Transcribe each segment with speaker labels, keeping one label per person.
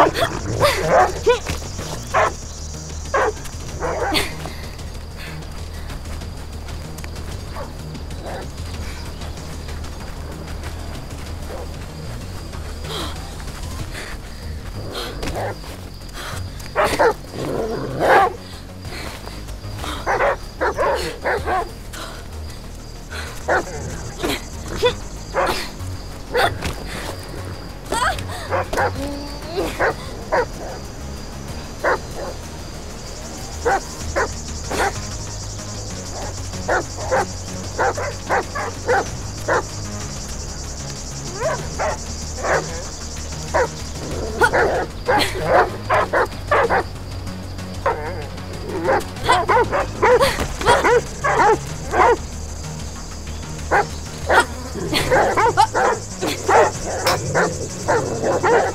Speaker 1: Ah! Oh!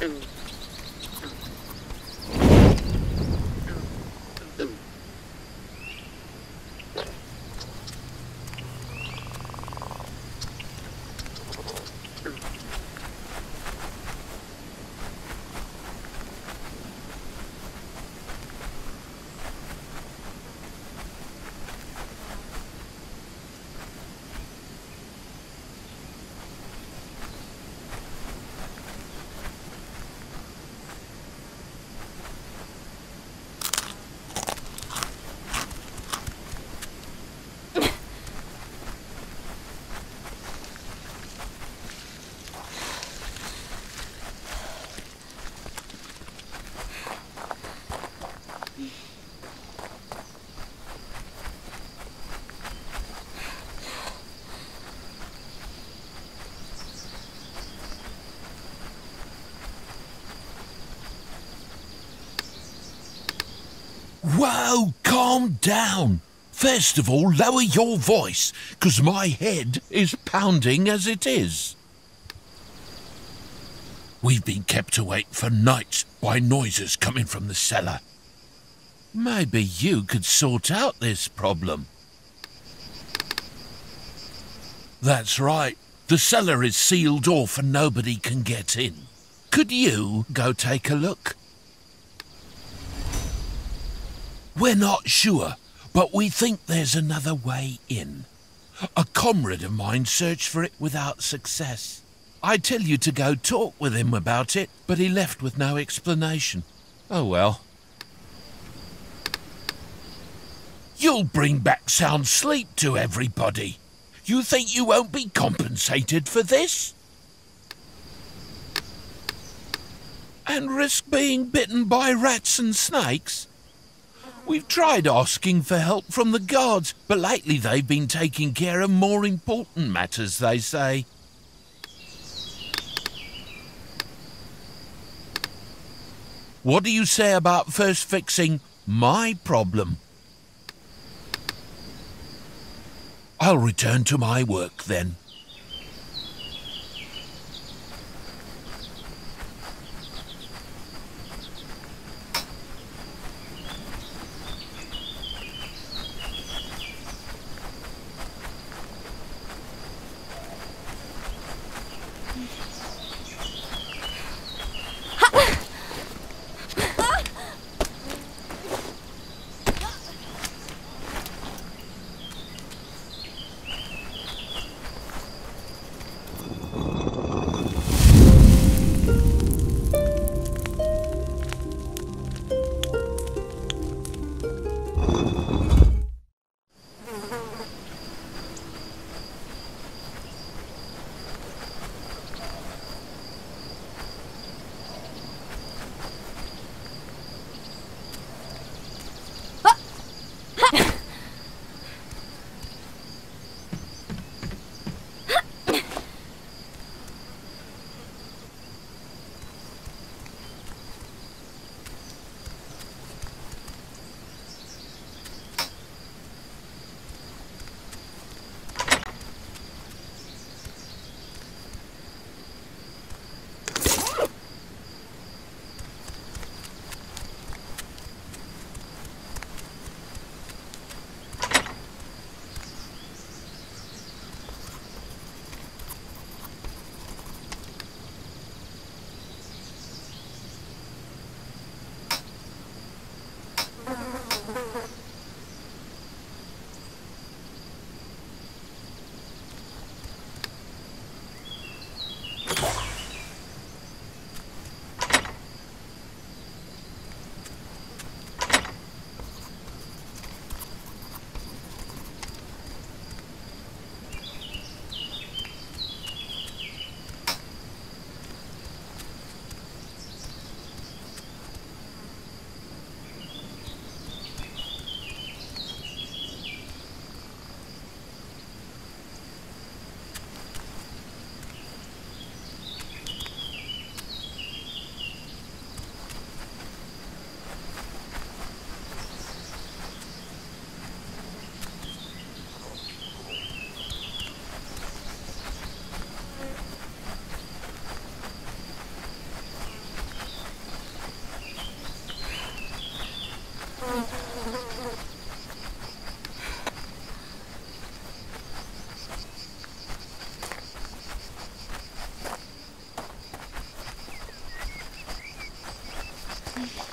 Speaker 1: Mm. Calm down. First of all, lower your voice, 'cause my head is pounding as it is. We've been kept awake for nights by noises coming from the cellar. Maybe you could sort out this problem. That's right. The cellar is sealed off and nobody can get in. Could you go take a look? We're not sure, but we think there's another way in. A comrade of mine searched for it without success. I tell you to go talk with him about it, but he left with no explanation. Oh well. You'll bring back sound sleep to everybody. You think you won't be compensated for this? And risk being bitten by rats and snakes? We've tried asking for help from the guards, but lately they've been taking care of more important matters, they say. What do you say about first fixing my problem? I'll return to my work then.
Speaker 2: Mm-hmm.